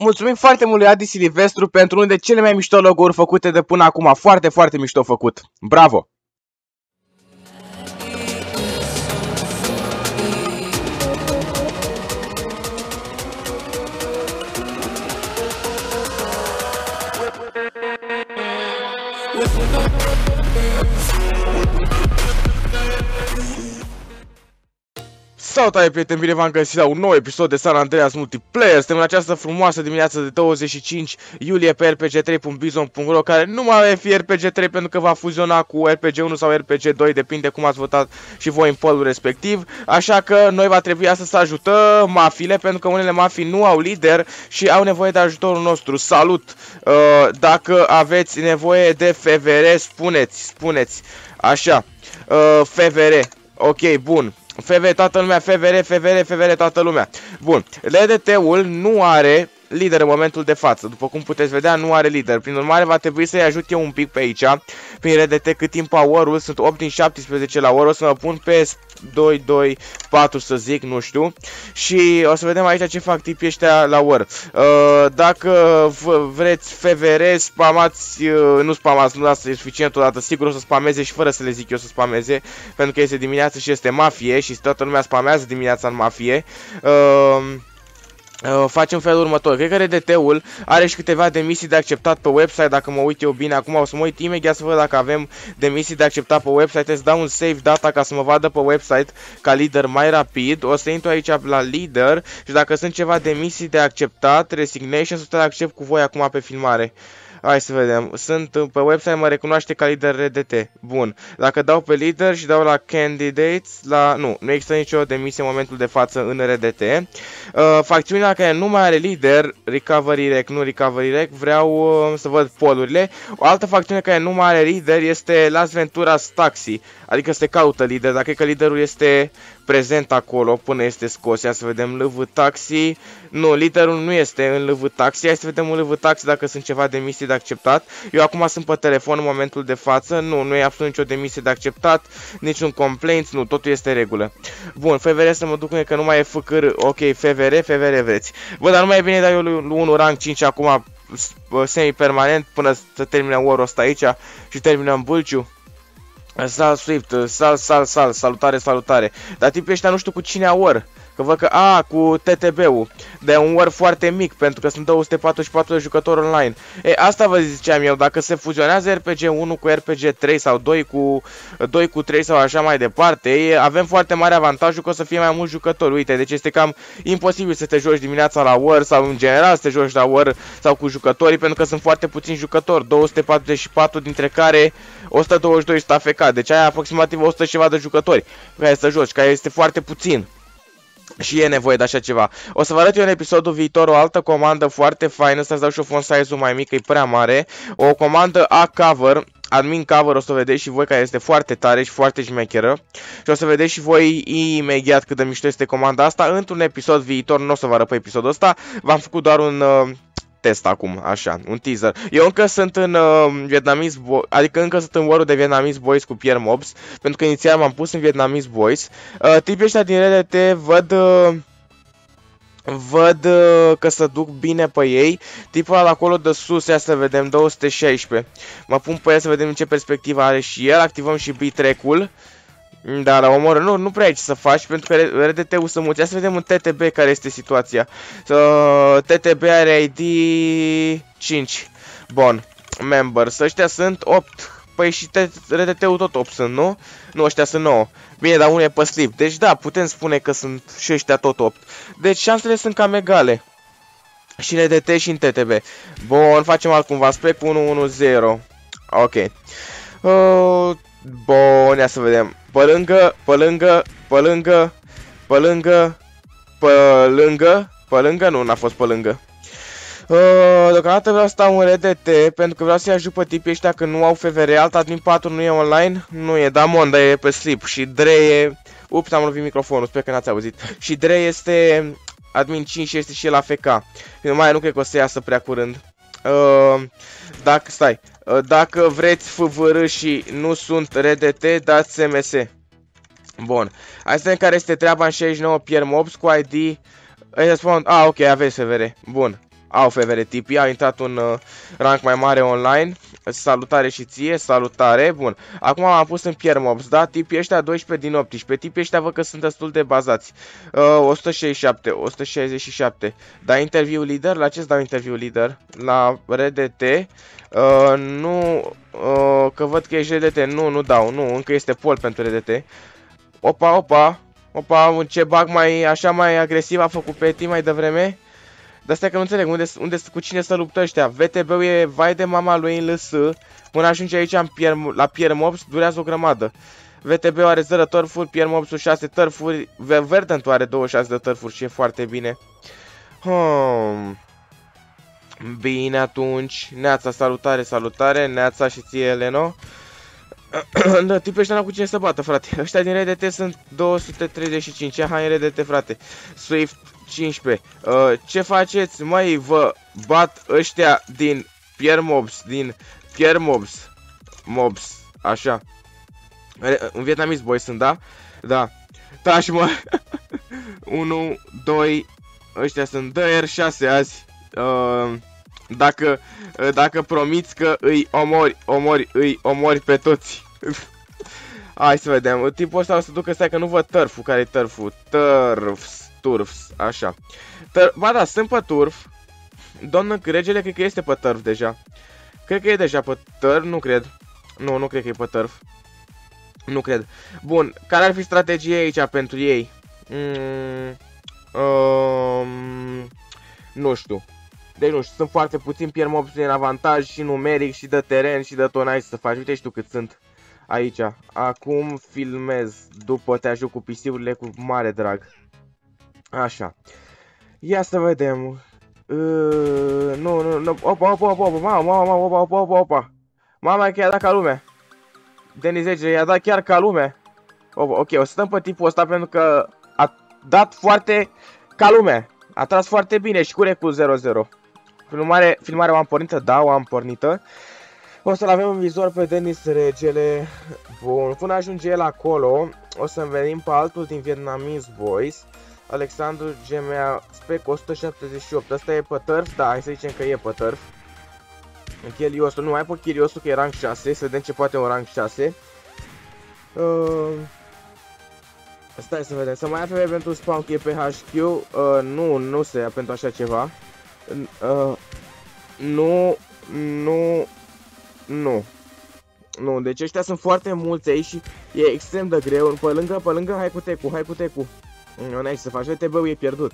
mulțumim foarte mult lui Adi Silvestru pentru unul de cele mai mișto logo-uri făcute de până acum. Foarte, foarte mișto făcut. Bravo! Salutare prieteni, bine v-am găsit la un nou episod de San Andreas Multiplayer. Suntem în această frumoasă dimineață de 25 iulie pe rpg3.bizon.ro Care nu mai are fi RPG3 pentru că va fuziona cu RPG1 sau RPG2 Depinde cum ați votat și voi în polul respectiv. Așa că noi va trebui astăzi să ajutăm mafile Pentru că unele mafii nu au lider și au nevoie de ajutorul nostru. Salut! Uh, dacă aveți nevoie de FVR, spuneți, spuneți. Așa, uh, FVR Ok, bun. FV, toată lumea, FVR, FVR, FVR, toată lumea. Bun, LDT-ul nu are lider în momentul de față. După cum puteți vedea, nu are lider. Prin urmare, va trebui să-i ajut eu un pic pe aici. Prin RDT cât timp au orul, sunt 8 din 17 la or, o să mă pun pe 2, 2, 4 să zic, nu știu. Și o să vedem aici ce fac tipii ăștia la or. Uh, dacă vreți FVR, spamați, uh, nu spamați, nu dați suficient odată, sigur o să spameze și fără să le zic eu să spameze, pentru că este dimineață și este mafie și toată lumea spamează dimineața în mafie. Uh, Uh, facem felul următor. Cred că RDT-ul are și câteva demisii de acceptat pe website, dacă mă uit eu bine. Acum o să mă uit imediat să văd dacă avem demisii de acceptat pe website. Trebuie să dau un save data ca să mă vadă pe website ca lider mai rapid. O să intru aici la leader și dacă sunt ceva demisii de acceptat, resignation, să le accept cu voi acum pe filmare. Hai să vedem. Sunt pe website, mă recunoaște ca lider RDT. Bun. Dacă dau pe lider și dau la candidates, la... Nu, nu există nicio demisie în momentul de față în RDT. Uh, facțiunea care nu mai are lider, Recovery Rec, nu Recovery Rec, vreau uh, să văd polurile. O altă facțiune care nu mai are lider este Las Venturas Taxi, adică se caută lider, dacă e că liderul este prezent acolo până este scos. Ia să vedem LV Taxi. Nu, liderul nu este în LV Taxi. Hai să vedem în LV Taxi dacă sunt ceva demisii de acceptat. Eu acum sunt pe telefon în momentul de față. Nu, nu e absolut nicio demisie de acceptat. Niciun complaint. Nu, totul este regulă. Bun, FVR să mă duc că nu mai e FCR. Ok, FVR, FVR vreți. Bă, dar nu mai e bine dar eu lui 1 rank 5 acum semi-permanent până să termine orul ăsta aici și terminăm Bulciu. Sal Swift, sal, sal, sal, salutare, salutare. Dar tipii ăștia nu știu cu cine au or. Că văd că, a, cu TTB-ul, de un war foarte mic, pentru că sunt 244 de jucători online. E, asta vă ziceam eu, dacă se fuzionează RPG 1 cu RPG 3 sau 2 cu, 2 cu 3 sau așa mai departe, e, avem foarte mare avantajul că o să fie mai mulți jucători. Uite, deci este cam imposibil să te joci dimineața la War sau în general să te joci la War sau cu jucătorii, pentru că sunt foarte puțini jucători, 244 dintre care 122 sunt AFK, deci ai aproximativ 100 ceva de jucători care să joci, care este foarte puțin și e nevoie de așa ceva. O să vă arăt eu în episodul viitor o altă comandă foarte faină, să-ți dau și o font size-ul mai mic, e prea mare. O comandă A-cover, admin cover o să vedeți și voi care este foarte tare și foarte șmecheră și o să vedeți și voi imediat cât de mișto este comanda asta într-un episod viitor, nu o să vă arăt pe episodul ăsta, v-am făcut doar un uh, test acum, așa, un teaser. Eu încă sunt în uh, Vietnamese Boys, adică încă sunt în war de Vietnamese Boys cu Pierre Mobs, pentru că inițial m-am pus în Vietnamese Boys. Uh, tipii ăștia din RDT văd... Uh, Văd uh, că se duc bine pe ei. Tipul ăla acolo de sus, ia să vedem, 216. Mă pun pe el să vedem în ce perspectivă are și el. Activăm și B-track-ul. Da, la omor, nu, nu prea ai ce să faci, pentru că RDT-ul să mulți. Ia să vedem un TTB care este situația. Uh, TTB are ID 5. Bun. Members. Ăștia sunt 8. Păi și RDT-ul tot 8 sunt, nu? Nu, ăștia sunt 9. Bine, dar unul e pe slip. Deci da, putem spune că sunt și ăștia tot 8. Deci șansele sunt cam egale. Și în RDT și în TTB. Bun, facem altcumva. Spec 1-1-0. Ok. Uh, bun, ia să vedem. Pe lângă, pe lângă, pe lângă, pe lângă, pe lângă, pe lângă, nu, n-a fost pe lângă. Uh, deocamdată vreau să stau în RDT pentru că vreau să-i ajut pe tipii ăștia că nu au FVR, alt admin 4 nu e online, nu e Damon, dar e pe slip și Dre e... Ups, am lovit microfonul, sper că n-ați auzit. Și Dre este admin 5 și este și el AFK. Mai nu cred că o să iasă prea curând. Uh, dacă, stai, uh, dacă vreți FVR și nu sunt RDT, dați SMS. Bun. Hai să vedem care este treaba în 69 Pierre Mobs cu ID. Îi răspund, a, ok, aveți FVR. Bun. Au FVR tipi, a intrat un uh, rank mai mare online. Salutare și ție, salutare, bun. Acum am pus în Pierre Mobs, da? Tipii ăștia 12 din 18. Tipii ăștia văd că sunt destul de bazați. Uh, 167, 167. Da interviu lider? La ce-ți dau interviu lider? La RDT. Uh, nu, uh, că văd că ești RDT. Nu, nu dau, nu, încă este pol pentru RDT. Opa, opa, opa, ce bag mai, așa mai agresiv a făcut Peti mai devreme? Dar stai că nu înțeleg unde, unde, cu cine să luptă ăștia. VTB-ul e vai de mama lui în LS. Până ajunge aici în Pier, la Pierre Mobs, durează o grămadă. VTB are 0 tărfuri, Pierre Mobs 6 tărfuri, Verdant are 26 de tărfuri și e foarte bine. Hmm. Bine atunci, Neața, salutare, salutare, Neața și ție, Eleno. da, tipul ăștia n-au cu cine să bată, frate. Ăștia din RDT sunt 235, hai în RDT, frate. Swift 15. Uh, ce faceți, mai vă bat ăștia din Pierre Mobs, din Pierre Mobs. Mobs, așa. Un vietnamese boy sunt, da? Da. Tași, mă. 1, 2, ăștia sunt DR6 azi. Uh, dacă, dacă promiți că îi omori, omori, îi omori pe toți. Hai să vedem. Tipul ăsta o să ducă, stai că nu văd tărful. Care e tărful? Tărfs, turfs, așa. Tăr ba da, sunt pe turf. Doamnă regele, cred că este pe tărf deja. Cred că e deja pe tărf, nu cred. Nu, nu cred că e pe tărf. Nu cred. Bun, care ar fi strategia aici pentru ei? Mm, um, nu știu. Deci nu știu, sunt foarte puțin pierd mobs în avantaj și numeric și de teren și de tonaj să faci. Uite și tu cât sunt aici. Acum filmez după te ajut cu pisiurile cu mare drag. Așa. Ia să vedem. Uh, nu, nu, nu. Opa, opa, opa, opa, mama, mama, opa, opa, opa, opa. Mama, că i-a dat ca lume. Denis 10, i-a dat chiar ca lume. Opa, ok, o să stăm pe tipul ăsta pentru că a dat foarte ca lume. A tras foarte bine și cu recu 0-0. Filmare, filmarea o am pornită? Da, o am pornită. O să-l avem în vizor pe Denis Regele. Bun, până ajunge el acolo, o să venim pe altul din Vietnamese Boys. Alexandru GMA Spec 178. Asta e pe turf? Da, hai să zicem că e pe turf. Chiriosul, nu, mai pe Chiriosul că e rank 6, să vedem ce poate un rank 6. Uh, stai să vedem, să mai ia pentru spawn că e pe HQ. Uh, nu, nu se ia pentru așa ceva. Uh, nu, nu, nu. Nu, deci ăștia sunt foarte mulți aici și e extrem de greu. Pe lângă, pe lângă, hai cu tecu, hai cu tecu. Nu ai să faci, TB-ul e pierdut.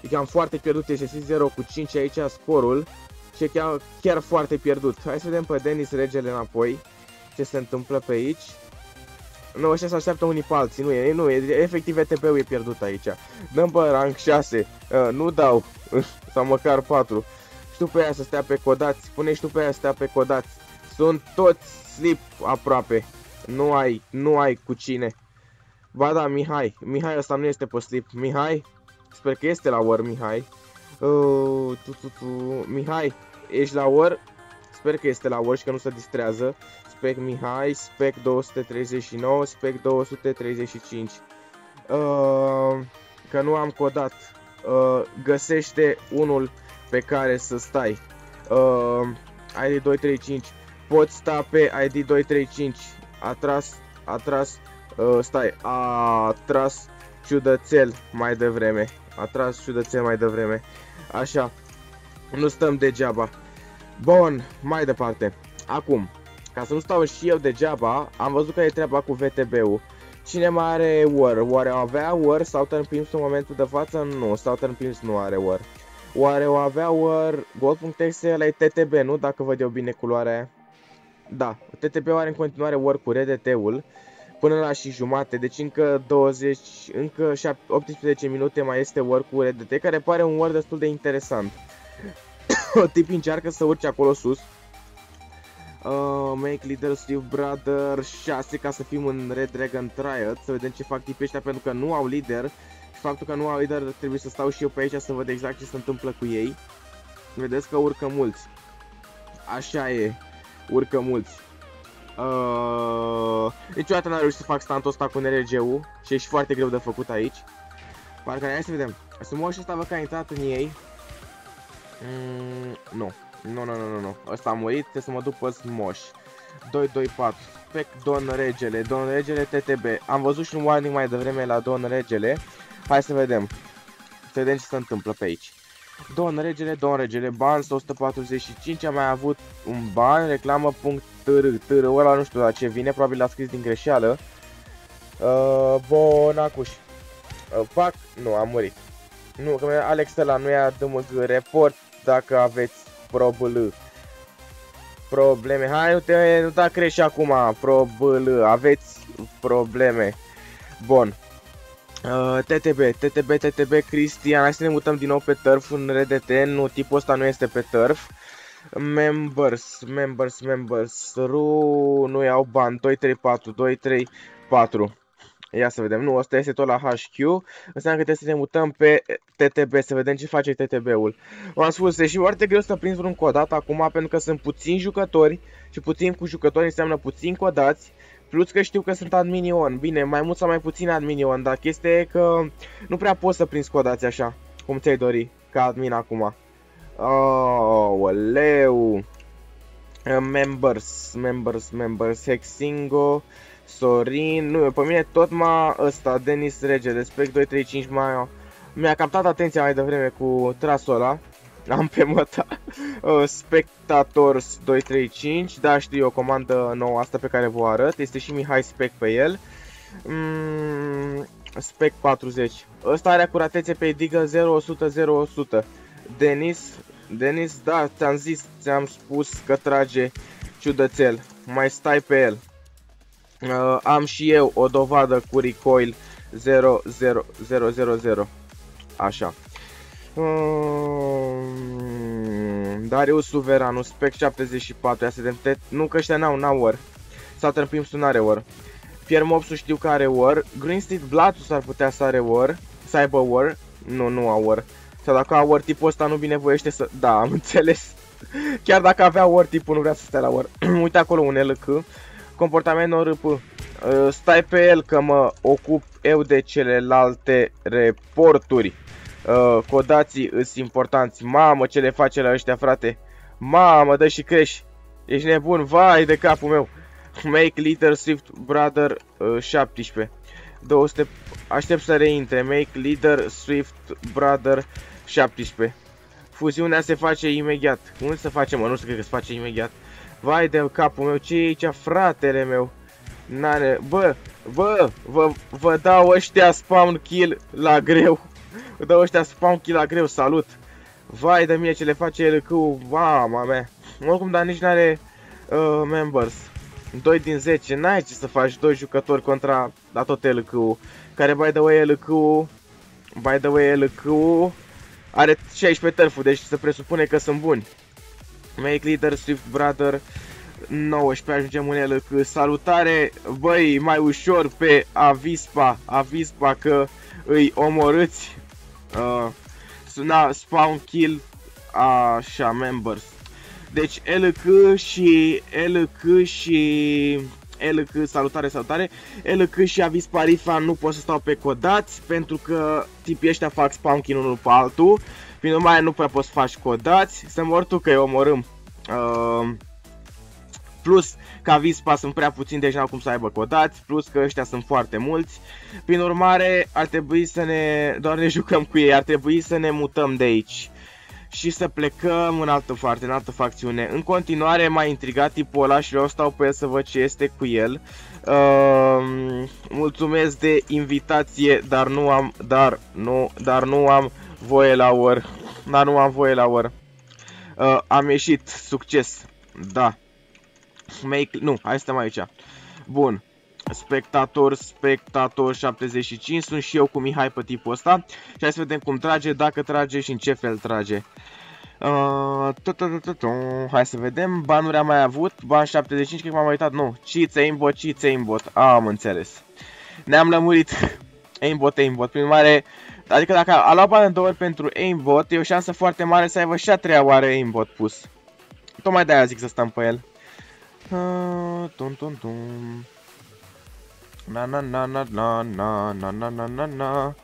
E cam foarte pierdut, este 0 cu 5 aici scorul. Și e chiar, chiar foarte pierdut. Hai să vedem pe Denis Regele înapoi. Ce se întâmplă pe aici. Nu, ăștia se așteaptă unii pe alții, nu e, nu e, efectiv ETP-ul e pierdut aici. Dăm pe rank 6, uh, nu dau, sau măcar 4. Și tu pe aia să stea pe codați, pune și tu pe aia să stea pe codați. Sunt toți slip aproape, nu ai, nu ai cu cine. Ba da, Mihai, Mihai ăsta nu este pe slip, Mihai, sper că este la war Mihai. Uh, tu, tu, tu. Mihai, ești la war? Sper că este la war și că nu se distrează. Spec Mihai, Spec 239, Spec 235. Uh, că nu am codat. Uh, găsește unul pe care să stai. Uh, ID 235. Poți sta pe ID 235. A tras, a tras, uh, stai, a tras ciudățel mai devreme. A tras ciudățel mai devreme. Așa. Nu stăm degeaba. Bun, mai departe. Acum, ca să nu stau și eu degeaba, am văzut că e treaba cu VTB-ul. Cine mai are War? Oare o avea War Southern Pims în momentul de față? Nu, Southern Pims nu are War. Oare o avea War Gold.exe la TTB, nu? Dacă văd eu bine culoarea aia. Da, TTB are în continuare War cu RDT-ul până la și jumate, deci încă 20, încă 18 minute mai este War cu RDT, care pare un War destul de interesant. Tip încearcă să urce acolo sus, Uh, make leader Steve Brother 6 ca să fim în Red Dragon Triad Să vedem ce fac tipii ăștia pentru că nu au lider. Și faptul că nu au lider trebuie să stau și eu pe aici să văd exact ce se întâmplă cu ei. Vedeți că urcă mulți. Așa e, urcă mulți uh, Niciodată n-am reușit să fac stuntul ăsta cu NRG-ul Și e și foarte greu de făcut aici Parcă hai să vedem Sumo ăsta văd că a intrat în ei Mm, nu. Nu, nu, nu, nu, nu. Ăsta a murit, trebuie să mă duc pe Smosh. 224. Spec Don Regele. Don Regele TTB. Am văzut și un warning mai devreme la Don Regele. Hai să vedem. Să vedem ce se întâmplă pe aici. Don Regele, Don Regele, ban 145, am mai avut un ban, reclamă punct tr, tr, ăla nu știu la ce vine, probabil l-a scris din greșeală. Uh, Bonacuș. Uh, fac, nu, am murit. Nu, că Alex ăla nu ia DMG report dacă aveți probl. Probleme. Hai, nu te nu da crești acum. Probl. Aveți probleme. Bun. Uh, TTB, TTB, TTB, Cristian, hai să ne mutăm din nou pe turf în RDT, nu, tipul ăsta nu este pe turf. Members, members, members, ru, nu iau bani, 2, 3, 4, 2, 3, 4. Ia să vedem. Nu, ăsta este tot la HQ. Înseamnă că trebuie să ne mutăm pe TTB, să vedem ce face TTB-ul. V-am spus, e și foarte greu să prins vreun codat acum, pentru că sunt puțini jucători și puțin cu jucători înseamnă puțin codați. Plus că știu că sunt admini on. Bine, mai mult sau mai puțin admini on, dar chestia e că nu prea poți să prinzi codați așa, cum ți-ai dori, ca admin acum. Oh, leu. Members, members, members, Hexingo. Sorin, nu, pe mine tot m-a ăsta, Denis Rege, Respect 235 m-a... Mi-a captat atenția mai devreme cu trasul ăla. Am pe măta uh, Spectators 235, da știu o comandă nouă asta pe care vă arăt, este și Mihai Spec pe el. Mm, Spec 40. Ăsta are acuratețe pe Diga 0100 Denis, Denis, da, ți-am zis, ți-am spus că trage ciudățel. Mai stai pe el. Uh, am și eu o dovadă cu recoil 00000. Așa. Uh, Darius Suveranu, Spec 74, ia să vedem, nu că ăștia n-au, n-au war. Southern Pimps nu are war. Pierre Mopsu știu că are war. Green Street Blatus ar putea să are war, să aibă war. Nu, nu au war. Sau dacă au war tipul ăsta nu binevoiește să... Da, am înțeles. Chiar dacă avea war tipul nu vrea să stea la war. Uite acolo un LK comportament ORP. Uh, stai pe el că mă ocup eu de celelalte reporturi. Uh, codații îs importanți. Mamă, ce le face la ăștia, frate. Mamă, dă și crești. Ești nebun, vai de capul meu. Make Leader Swift Brother uh, 17. 200... Aștept să reintre. Make Leader Swift Brother 17. Fuziunea se face imediat. Unde se face, mă? Nu știu, cred că se face imediat. Vai de capul meu, ce e aici, fratele meu? Nane, bă, bă, vă, vă dau ăștia spawn kill la greu. Vă dau ăștia spawn kill la greu, salut. Vai de mine ce le face el cu mama mea. Oricum, dar nici n-are uh, members. 2 din 10, n-ai ce să faci 2 jucători contra la tot LQ Care by the way LQ By the way LQ Are 16 tărfuri, deci se presupune că sunt buni. Make Leader, Swift Brother 19 ajungem în el că salutare. Băi mai ușor pe Avispa. Avispa că îi omorâți. Uh, suna spawn kill așa members. Deci LK și LK și LK, salutare, salutare LK și Avispa Rifa nu pot să stau pe codați pentru că tipii ăștia fac spawn kill unul pe altul prin urmare nu prea poți să faci codați, să mor tu că îi omorâm. Uh, plus că avispa sunt prea puțini, deci n-au cum să aibă codați, plus că ăștia sunt foarte mulți. Prin urmare, ar trebui să ne, doar ne jucăm cu ei, ar trebui să ne mutăm de aici și să plecăm în altă parte, în altă facțiune. În continuare m-a intrigat tipul ăla și eu stau pe el să văd ce este cu el. Uh, mulțumesc de invitație, dar nu am, dar nu, dar nu am voie la or. Dar nu am voie la or. Uh, am ieșit. Succes. Da. Make... Nu, hai să aici. Bun. Spectator, spectator 75, sunt și eu cu Mihai pe tipul ăsta și hai să vedem cum trage, dacă trage și în ce fel trage. Uh, hai să vedem, banuri am mai avut, ban 75, cred că m-am uitat, nu, cheats, aimbot, cheats, aimbot, am înțeles. Ne-am lămurit, aimbot, aimbot, prin mare, Adică dacă a luat bani două ori pentru aimbot, e o șansă foarte mare să aibă și a treia oară aimbot pus. Tocmai de-aia zic să stăm pe el. Tum tum tum. Na na na na na na na na na na na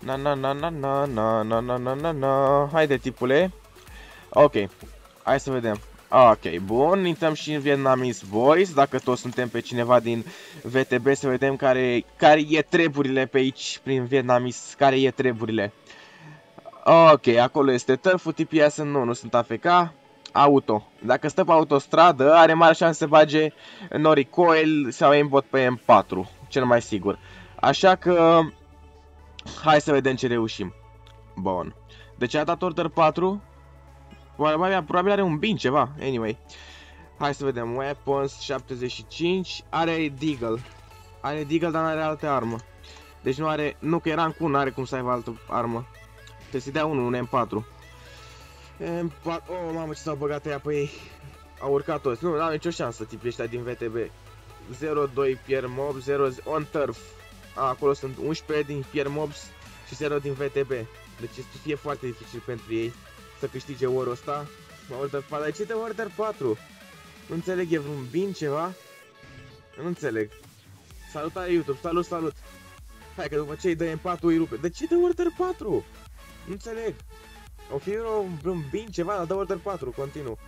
Na na na na na na na na na na na Haide tipule Ok, hai să vedem. Ok, bun, intrăm și în Vietnamese Boys, dacă toți suntem pe cineva din VTB, să vedem care, care e treburile pe aici, prin Vietnamese, care e treburile. Ok, acolo este tărful, TPS nu, nu sunt AFK. Auto. Dacă stă pe autostradă, are mare șanse să bage nori coil sau aimbot pe M4, cel mai sigur. Așa că, hai să vedem ce reușim. Bun. Deci a dat order 4. Probabil, probabil are un bin ceva. Anyway. Hai să vedem. Weapons 75. Are Deagle. Are Deagle, dar nu are alte armă. Deci nu are... Nu, că era în cu, nu are cum să aibă altă armă. Trebuie să-i dea unul, un M4. M4... Oh, mamă, ce s-au băgat ea pe ei. Au urcat toți. Nu, n-au nicio șansă tipii ăștia din VTB. 0-2 Pierre Mob, 0 on turf. A, acolo sunt 11 din Pierre Mobs și 0 din VTB. Deci este fie foarte dificil pentru ei să câștige orul ăsta. Order 4, dar ce de Order 4? Nu înțeleg, e vreun bin ceva? Nu înțeleg. Salutare YouTube, salut, salut! Hai că după ce îi dă M4 îi rupe. De ce de Order 4? Nu înțeleg. O fi vreun bin ceva, dar dă Order 4, continuu.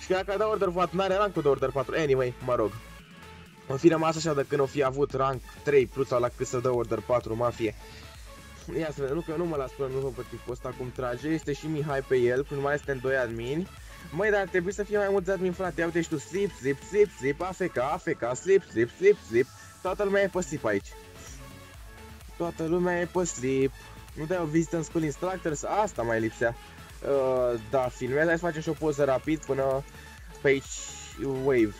Și dacă a dat Order 4, n-are rank de Order 4. Anyway, mă rog. O fi rămas așa de când o fi avut rank 3 plus sau la cât să dă Order 4 mafie. Ia să vedem, nu că nu mă las până nu văd pe tipul ăsta cum trage, este și Mihai pe el, până mai suntem doi admini. Măi, dar ar trebui să fie mai mulți admin, frate, ia uite și tu, slip, slip, slip, slip, AFK, AFK, slip, slip, slip, slip, toată lumea e pe slip aici. Toată lumea e pe slip. Nu dai o vizită în School Instructors? Asta mai lipsea. Uh, da, filmez, hai să facem și o poză rapid până pe aici wave.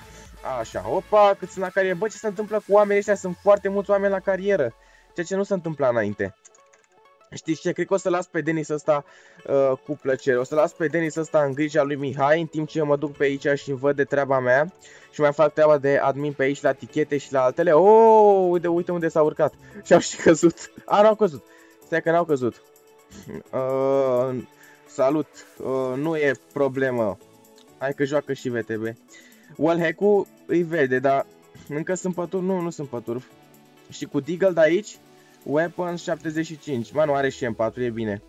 Așa, opa, cât sunt la carieră. Bă, ce se întâmplă cu oamenii ăștia? Sunt foarte mulți oameni la carieră. Ceea ce nu se întâmpla înainte. Știți ce? Cred că o să las pe Denis ăsta uh, cu plăcere. O să las pe Denis ăsta în grija lui Mihai, în timp ce eu mă duc pe aici și văd de treaba mea. Și mai fac treaba de admin pe aici la tichete și la altele. Oh, uite, uite unde s-a urcat. Și au și căzut. A, nu au căzut. Stai că n-au căzut. Uh, salut. Uh, nu e problemă. Hai că joacă și VTB. Wallhack-ul îi vede, dar încă sunt pături? Nu, nu sunt pături. Și cu Deagle de aici Weapons 75. Mă, nu are și M4, e bine.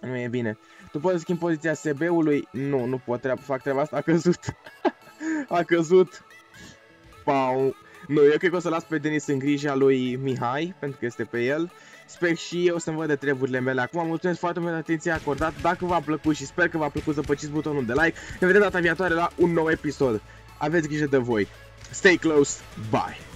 Nu e bine. Tu poți schimbi poziția SB-ului? Nu, nu pot treaba, fac treaba asta. A căzut. a căzut. Pau. Nu, eu cred că o să las pe Denis în grija lui Mihai, pentru că este pe el. Sper și eu să-mi văd de treburile mele. Acum mulțumesc foarte mult de atenție acordat. Dacă v-a plăcut și sper că v-a plăcut să apăciți butonul de like. Ne vedem data viitoare la un nou episod. Aveți grijă de voi. Stay close. Bye.